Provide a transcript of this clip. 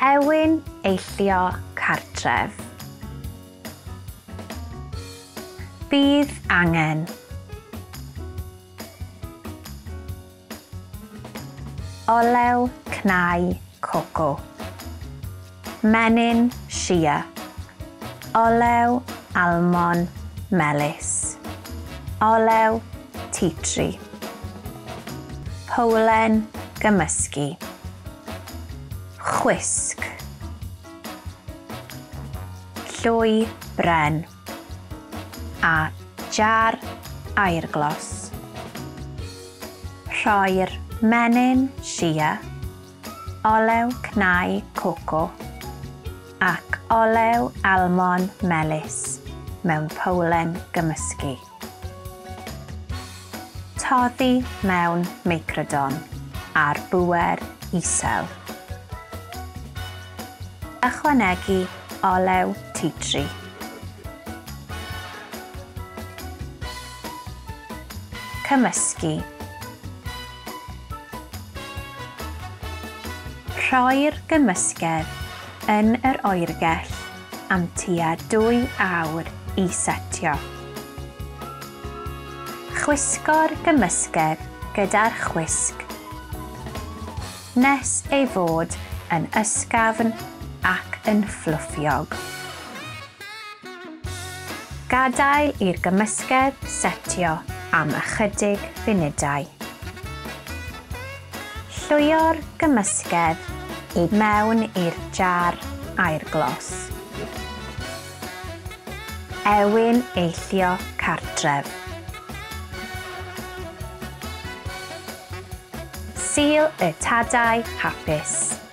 Ewyn Eillio Cartref. Bydd angen. Olew cnau coco. Menyn shia. Olew almon melys. Olew tea tree. Powlen gymysgu chwisg. Llwy bren. A jar airglos. Rhoi'r menyn sia, olew cnau coco ac olew almon melys mewn powlen gymysgu. Toddi mewn meicrodon ar bwer isel ychwanegu olew tea tree. Cymysgu. Rhoi'r gymysgedd yn yr oergell am tua 2 awr i setio. Chwisgo'r gymysgedd gyda'r chwisg nes ei fod yn ysgafn yn fflwffiog. Gadael i'r gymysgedd setio am ychydig funudau. Llwio'r gymysgedd i mewn i'r jar a'r glos. Ewyn eillio cartref. Sil y tadau hapus.